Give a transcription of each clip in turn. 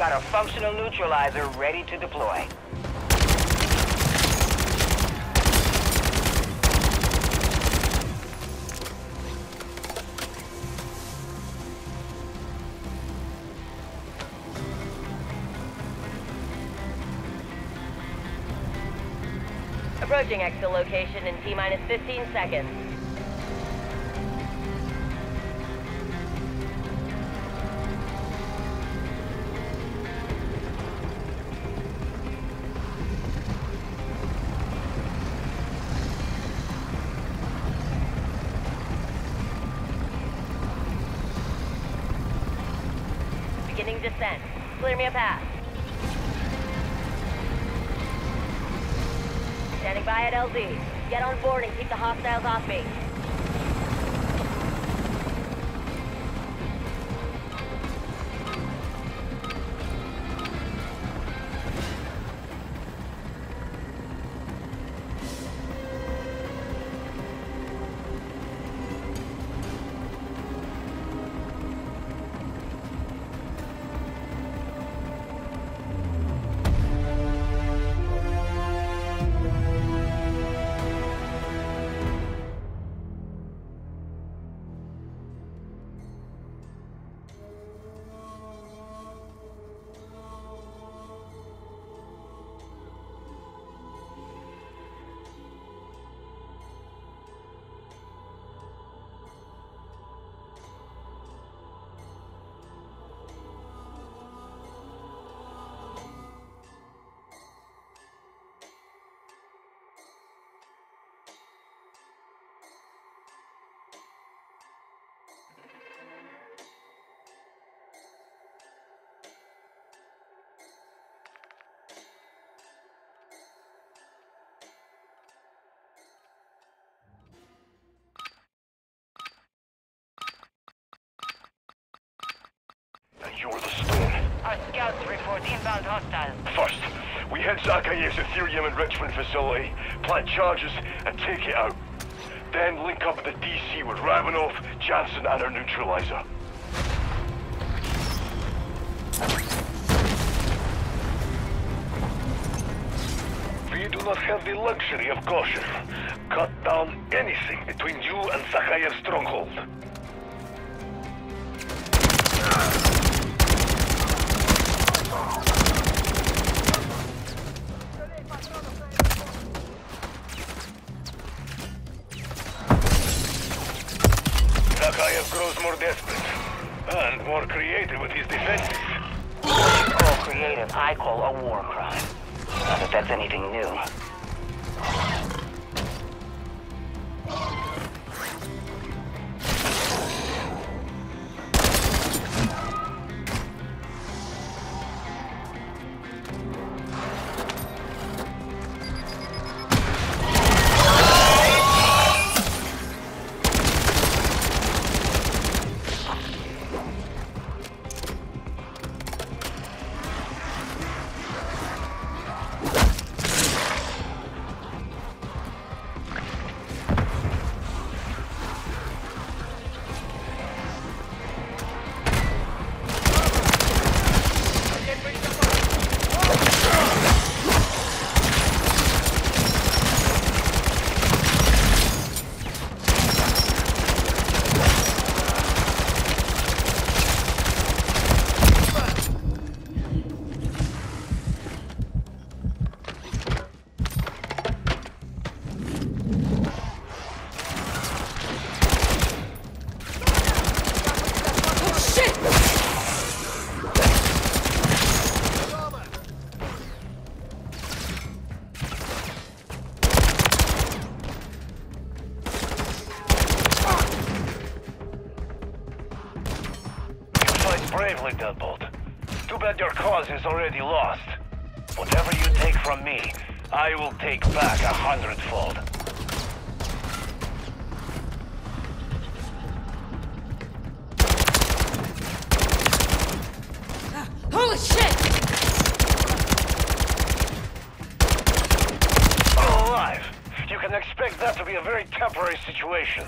got a functional neutralizer ready to deploy. Approaching exfil location in T-minus 15 seconds. Beginning descent. Clear me a path. Standing by at LZ. Get on board and keep the hostiles off me. Our scouts report inbound hostiles. First, we hit Zakhaev's Aetherium enrichment facility, plant charges, and take it out. Then link up the DC with Ravenov, Jansen, and our neutralizer. We do not have the luxury of caution. Cut down anything between you and Zakhaev's stronghold. Temporary situation.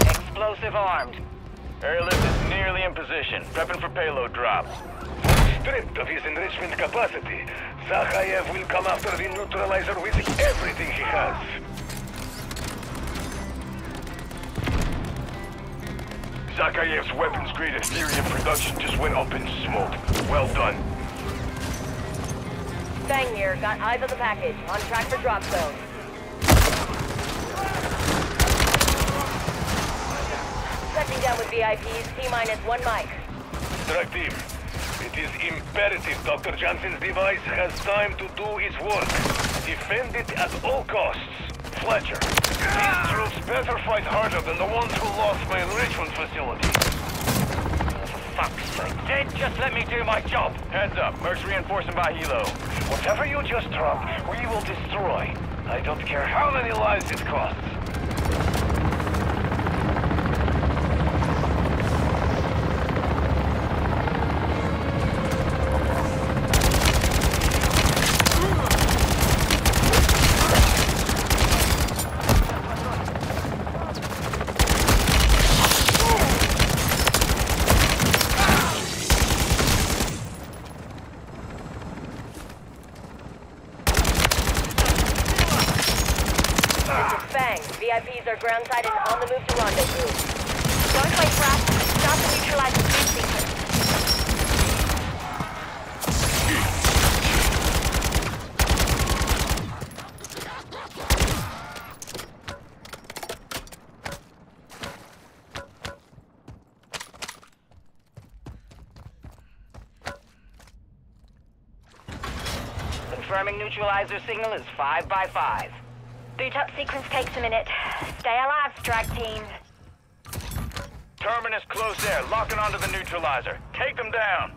Explosive armed. Airlift is nearly in position, prepping for payload drop. Stripped of his enrichment capacity, Zakhaev will come after the neutralizer with everything he has. Zakhaev's weapons-grade Aetherium production just went up in smoke. Well done. Fang here, got eyes on the package. On track for drop zone. Touching down with VIPs, T-minus one mic. Direct team. It is imperative Dr. Jansen's device has time to do its work. Defend it at all costs. Fletcher, these troops better fight harder than the ones who lost my enrichment facility. Fuck's sake. Then just let me do my job. Heads up, Merc's reinforcing by helo. Whatever you just dropped, we will destroy. I don't care how many lives it costs. This is Fang. VIPs are ground-side and on the move to rendezvous. Don't wait for. Start to neutralize the food. Confirming neutralizer signal is 5 by 5 Boot up sequence takes a minute. Stay alive, strike team. Terminus close there, locking onto the neutralizer. Take them down.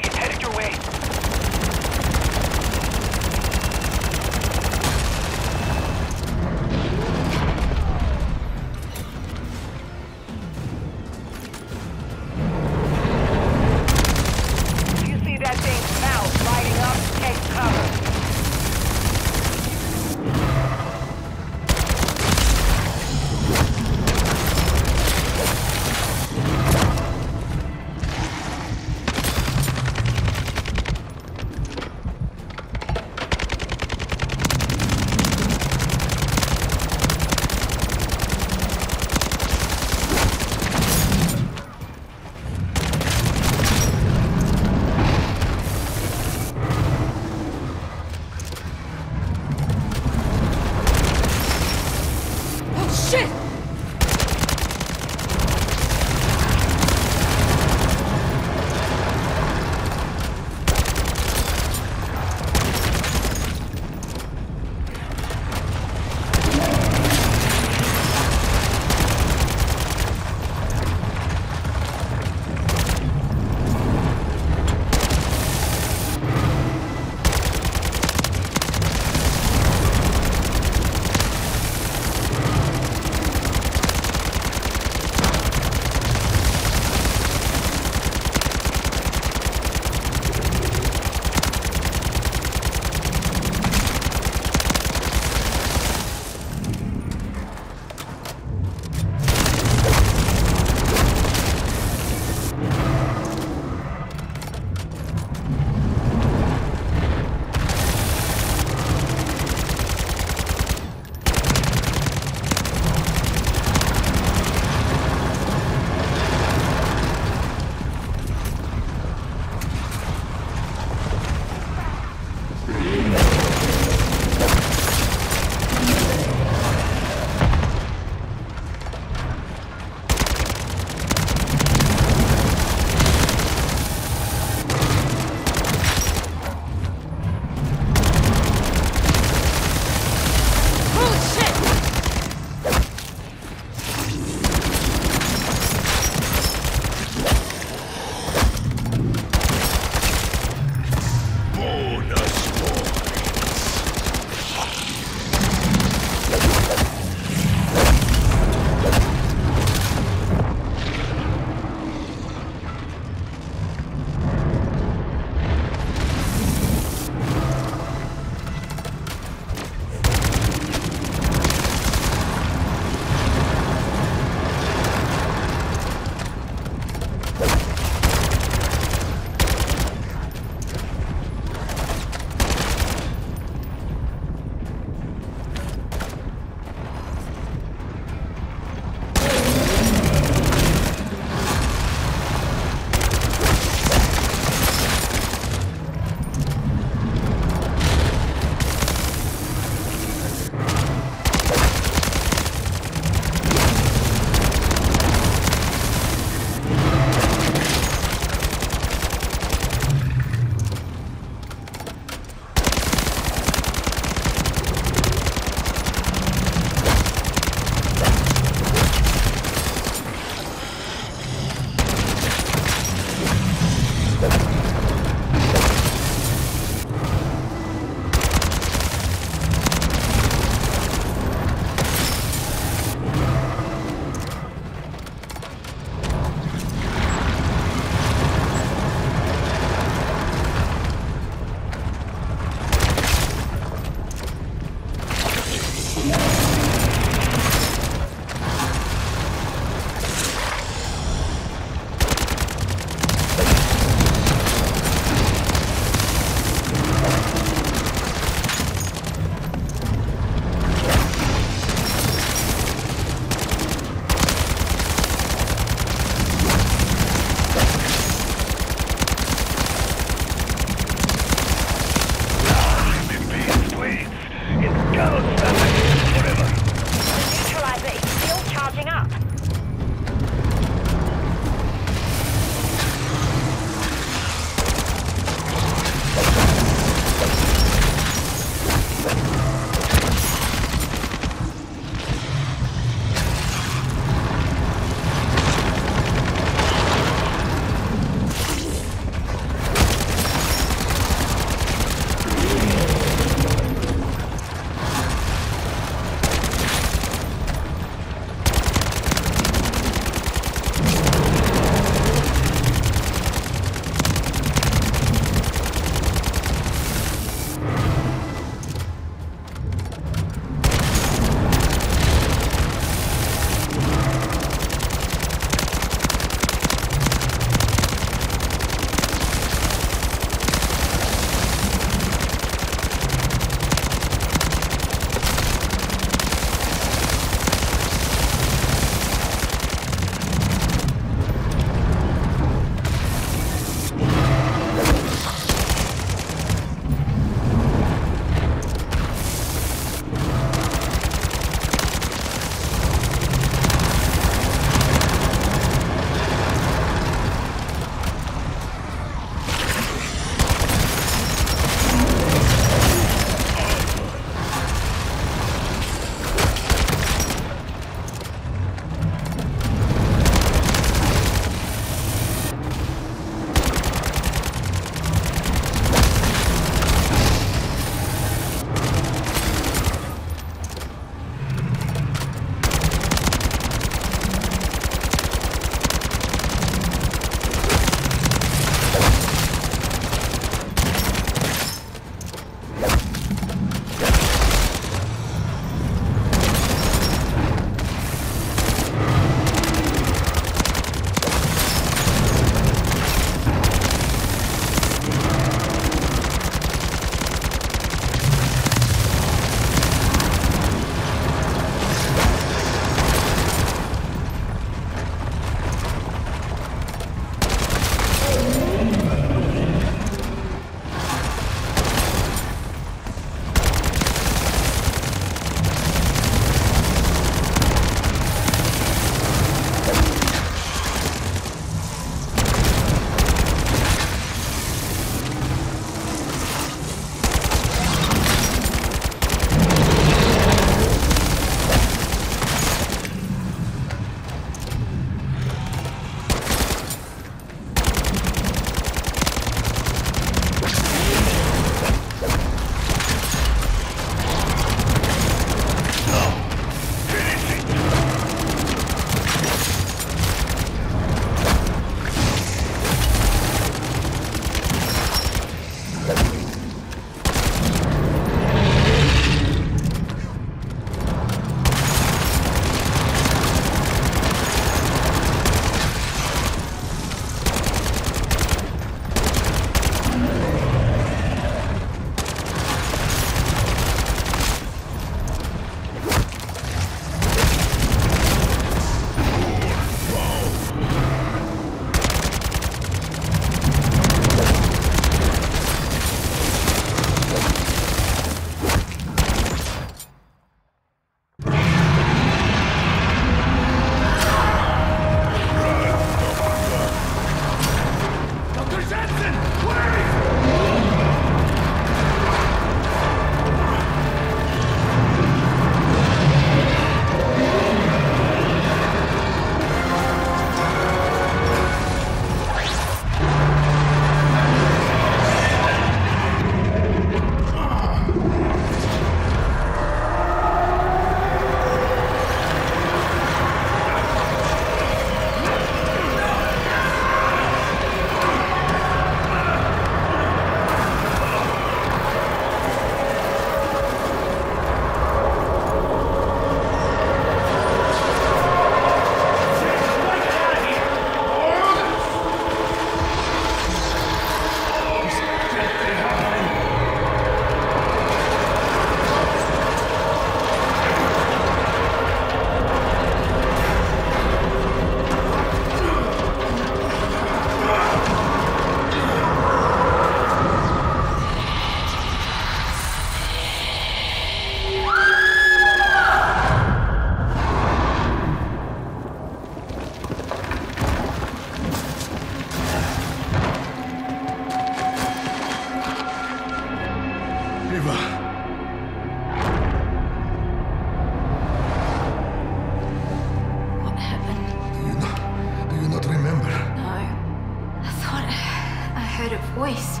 Voice.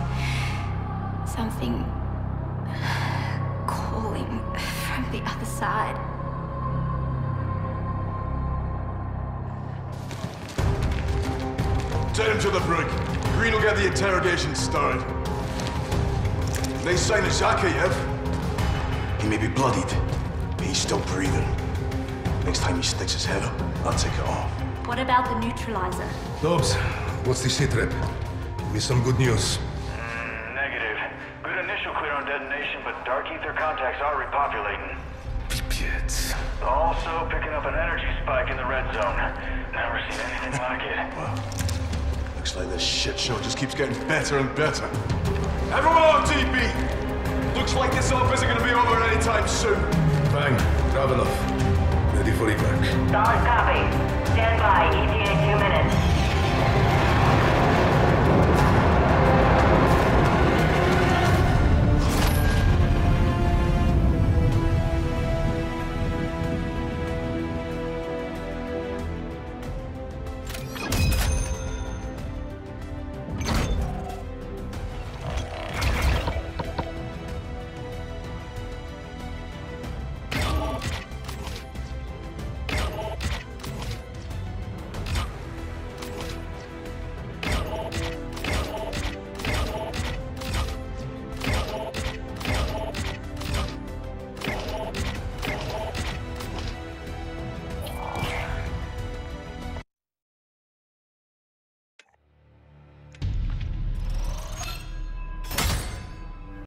Something calling from the other side. Take him to the brig. Green will get the interrogation started. They sign a Zakhaev. He may be bloodied, but he's still breathing. Next time he sticks his head up, I'll take it off. What about the neutralizer? Dobbs, what's the sit-rep? Give me some good news. Mm, negative. Good initial clear on detonation, but Dark Aether contacts are repopulating. Pipet. Also picking up an energy spike in the red zone. Never seen anything like it. Well, Looks like this shit show just keeps getting better and better. Everyone on TP! Looks like this op isn't gonna be over anytime soon. Bang, Travelov. Ready for evac. Solid copy. Stand by. ETA two minutes.